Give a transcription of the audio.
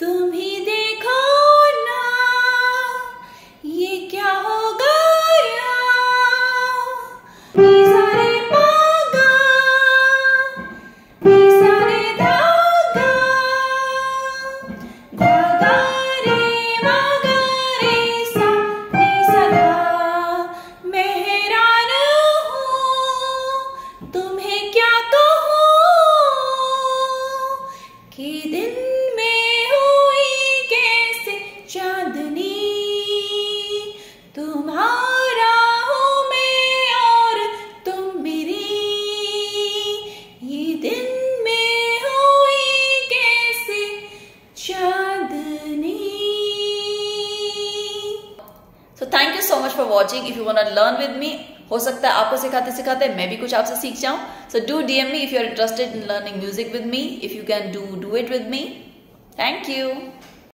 तुम ही देखो ना, ये क्या हो गया? ये सारे पागा सारे धागा रे, मागा रे सा सदा मैं तुम्हें क्या कहूँ कि दिन thank you so much for watching if you want learn with me हो सकता है आपको सिखाते सिखाते मैं भी कुछ आपसे सीख जाऊँ। So do DM me if you are interested in learning music with me if you can do do it with me thank you